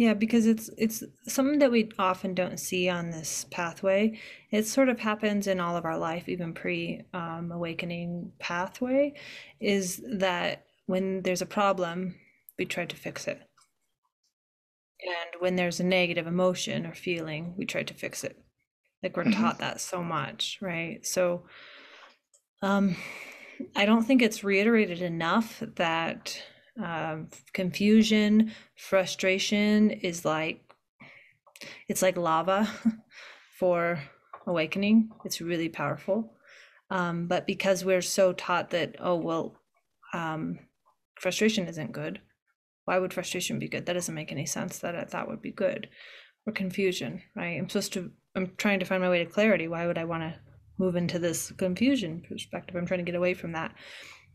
Yeah, because it's it's something that we often don't see on this pathway. It sort of happens in all of our life, even pre um, awakening pathway, is that when there's a problem, we try to fix it. And when there's a negative emotion or feeling, we try to fix it. Like we're Mm-hmm. taught that so much, right? So um, I don't think it's reiterated enough that um, confusion, frustration is like it's like lava for awakening. It's really powerful. Um, but because we're so taught that, oh, well, um, frustration isn't good. Why would frustration be good? That doesn't make any sense that that would be good. Or confusion, right? I'm supposed to, I'm trying to find my way to clarity. Why would I want to move into this confusion perspective? I'm trying to get away from that.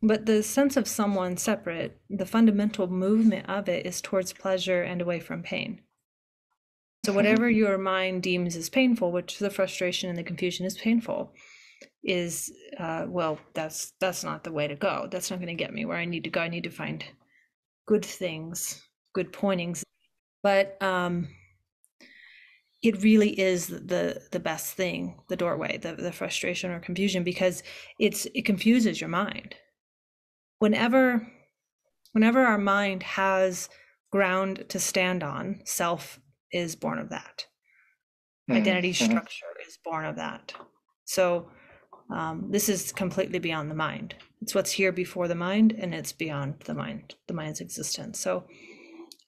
But the sense of someone separate, the fundamental movement of it is towards pleasure and away from pain. So whatever your mind deems as painful, which the frustration and the confusion is painful, is uh, well, that's that's not the way to go. That's not going to get me where I need to go. I need to find good things, good pointings. But um, it really is the the best thing, the doorway, the the frustration or confusion, because it's it confuses your mind. Whenever whenever our mind has ground to stand on, self is born of that. Mhm, Identity structure is born of that. So um, this is completely beyond the mind. It's what's here before the mind, and it's beyond the mind, the mind's existence. So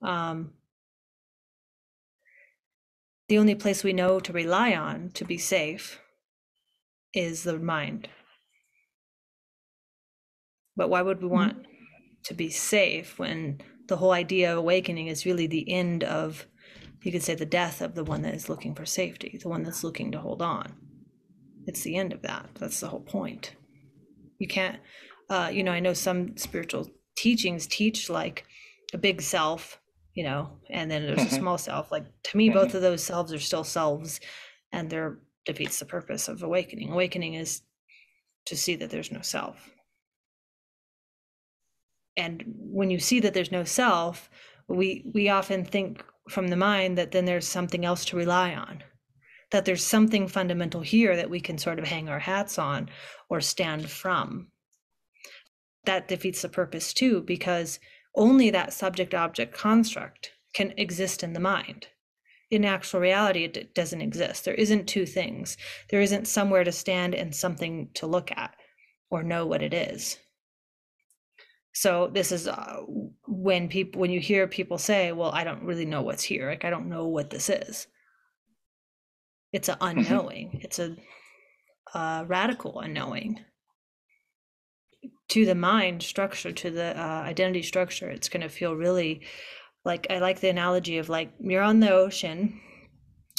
um, the only place we know to rely on to be safe is the mind. But why would we want to be safe when the whole idea of awakening is really the end of, you could say, the death of the one that is looking for safety, the one that's looking to hold on? It's the end of that. That's the whole point. You can't, uh, you know, I know some spiritual teachings teach like a big self, you know, and then there's a Mhm. small self. Like to me, both of those selves are still selves, and they're defeats the purpose of awakening. Awakening is to see that there's no self. And when you see that there's no self, we we often think from the mind that then there's something else to rely on. That there's something fundamental here that we can sort of hang our hats on or stand from. That defeats the purpose too, because only that subject object construct can exist in the mind. In actual reality, it doesn't exist. There isn't two things. There isn't somewhere to stand and something to look at or know what it is. So this is uh, when people when you hear people say, "Well, I don't really know what's here. Like I don't know what this is." It's an unknowing. It's a, a radical unknowing. To the mind structure, to the uh, identity structure, it's going to feel really like I like the analogy of like you're on the ocean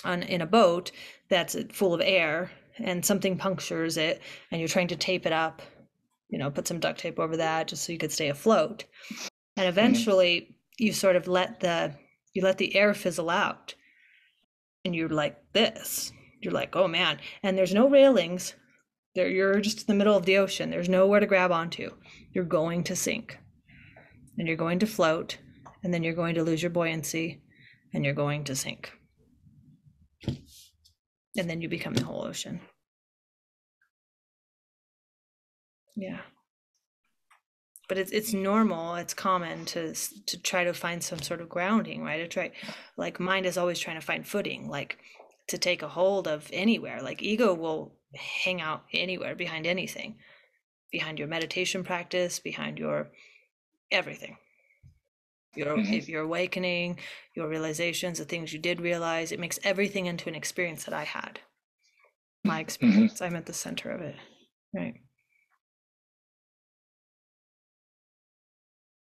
on in a boat that's full of air and something punctures it and you're trying to tape it up you know put some duct tape over that just so you could stay afloat. And mm-hmm. eventually you sort of let the you let the air fizzle out. And you're like this. You're like oh man. And there's no railings. There you're just in the middle of the ocean. There's nowhere to grab onto. You're going to sink. And you're going to float. And then you're going to lose your buoyancy. And you're going to sink. And then you become the whole ocean yeah. But it's it's normal it's common to to try to find some sort of grounding right? To try like mind is always trying to find footing like to take a hold of anywhere. Like ego will hang out anywhere behind anything. Behind your meditation practice behind your everything. Your Mhm. if your awakening your realizations the things you did realize it makes everything into an experience that i had. My experience. I'm at the center of it. Right